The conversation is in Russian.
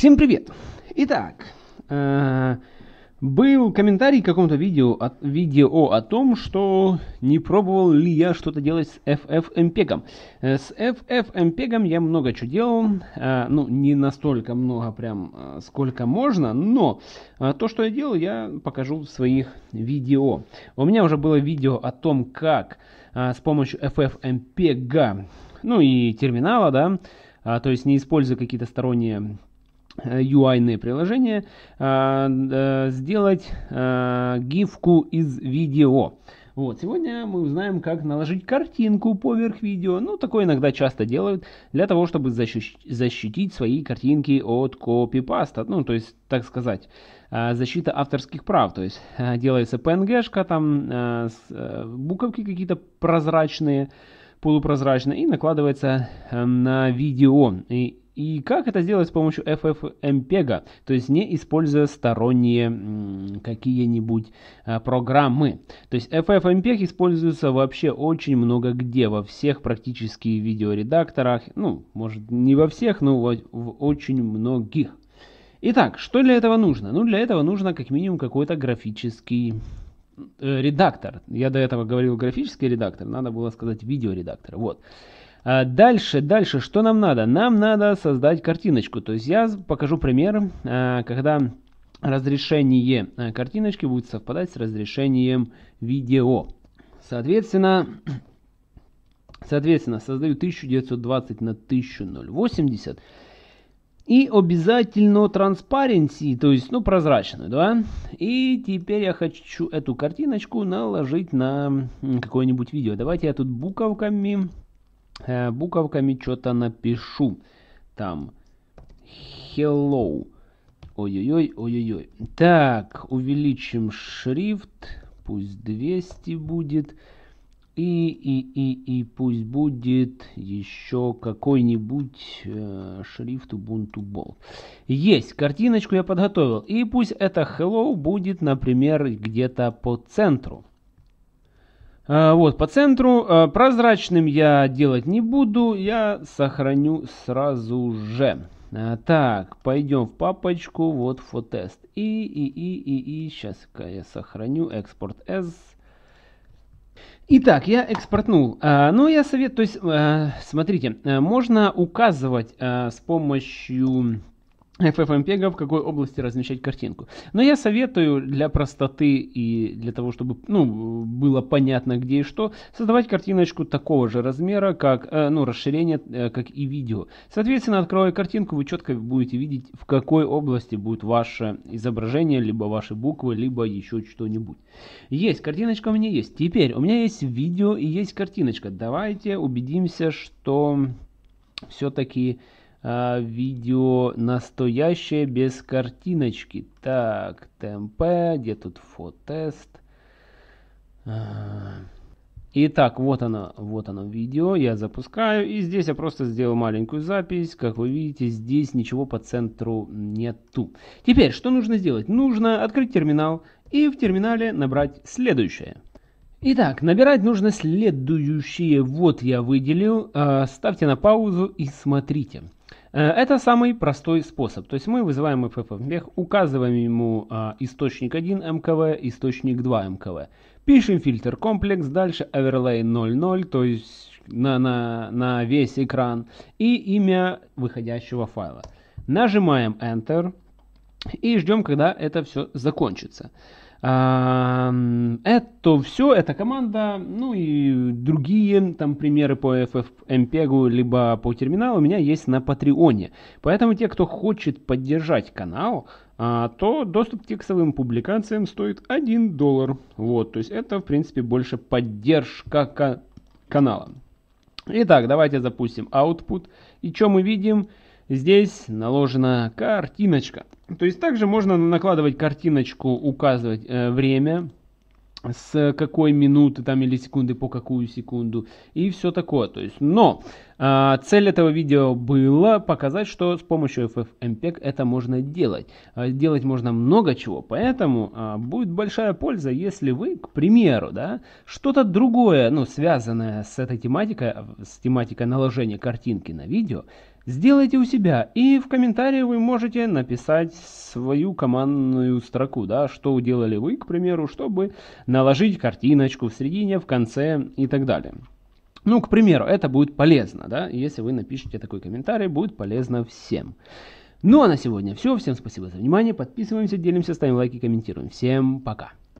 Всем привет! Итак, э, был комментарий к какому-то видео, видео о том, что не пробовал ли я что-то делать с FFmpeg. Э, с FFmpeg я много чего делал, э, ну не настолько много прям, э, сколько можно, но э, то, что я делал, я покажу в своих видео. У меня уже было видео о том, как э, с помощью FFmpeg, ну и терминала, да, э, то есть не используя какие-то сторонние UI-ные приложения, а, сделать а, гифку из видео. Вот, сегодня мы узнаем, как наложить картинку поверх видео. Ну, такое иногда часто делают для того, чтобы защитить свои картинки от копипаста. Ну, то есть, так сказать, защита авторских прав. То есть, делается PNG-шка, там буковки какие-то прозрачные, полупрозрачные, и накладывается на видео. И и как это сделать с помощью FFmpeg, то есть не используя сторонние какие-нибудь а, программы. То есть FFmpeg используется вообще очень много где, во всех практически видеоредакторах, ну, может не во всех, но в, в очень многих. Итак, что для этого нужно? Ну, для этого нужно как минимум какой-то графический э, редактор. Я до этого говорил графический редактор, надо было сказать видеоредактор. Вот. А дальше, дальше, что нам надо? Нам надо создать картиночку. То есть я покажу пример, а, когда разрешение а, картиночки будет совпадать с разрешением видео. Соответственно, соответственно создаю 1920 на 1080 и обязательно транспаренси, то есть, ну, прозрачную, да. И теперь я хочу эту картиночку наложить на какое-нибудь видео. Давайте я тут буковками буковками что-то напишу. Там. Hello. Ой-ой-ой, ой-ой-ой. Так, увеличим шрифт. Пусть 200 будет. И, и, и, и пусть будет еще какой-нибудь э, шрифт Ubuntu Bold. Есть, картиночку я подготовил. И пусть это hello будет, например, где-то по центру. А, вот, по центру. А, прозрачным я делать не буду, я сохраню сразу же. А, так, пойдем в папочку, вот фотест. И, и, и, и, и, сейчас я сохраню, экспорт S. Итак, я экспортнул. Ну, я советую, то есть, смотрите, можно указывать с помощью FFmpeg в какой области размещать картинку. Но я советую для простоты и для того, чтобы ну, было понятно где и что, создавать картиночку такого же размера, как э, ну, расширение, э, как и видео. Соответственно, открывая картинку, вы четко будете видеть, в какой области будет ваше изображение, либо ваши буквы, либо еще что-нибудь. Есть, картиночка у меня есть. Теперь, у меня есть видео и есть картиночка. Давайте убедимся, что все-таки видео настоящее без картиночки. Так, ТМП, где тут фотест? А, итак, вот оно, вот оно видео, я запускаю, и здесь я просто сделал маленькую запись, как вы видите, здесь ничего по центру нету. Теперь, что нужно сделать? Нужно открыть терминал и в терминале набрать следующее. Итак, набирать нужно следующее, вот я выделил, а, ставьте на паузу и смотрите. Э, это самый простой способ. То есть мы вызываем FFmpeg, указываем ему а, источник 1 МКВ, источник 2 МКВ. Пишем фильтр комплекс, дальше overlay 00, то есть на, на, на весь экран, и имя выходящего файла. Нажимаем Enter и ждем, когда это все закончится. Это все, эта команда, ну и другие там примеры по FFmpeg, либо по терминалу у меня есть на Патреоне. Поэтому те, кто хочет поддержать канал, а, то доступ к текстовым публикациям стоит 1 доллар. Вот, то есть это в принципе больше поддержка канала. Итак, давайте запустим output. И что мы видим? Здесь наложена картиночка. То есть также можно накладывать картиночку, указывать э, время, с какой минуты там или секунды по какую секунду и все такое. То есть, но э, цель этого видео была показать, что с помощью FFmpeg это можно делать. Э, делать можно много чего, поэтому э, будет большая польза, если вы, к примеру, да, что-то другое, ну, связанное с этой тематикой, с тематикой наложения картинки на видео, сделайте у себя. И в комментарии вы можете написать свою командную строку, да, что делали вы, к примеру, чтобы наложить картиночку в середине, в конце и так далее. Ну, к примеру, это будет полезно, да, если вы напишите такой комментарий, будет полезно всем. Ну а на сегодня все. Всем спасибо за внимание. Подписываемся, делимся, ставим лайки, комментируем. Всем пока.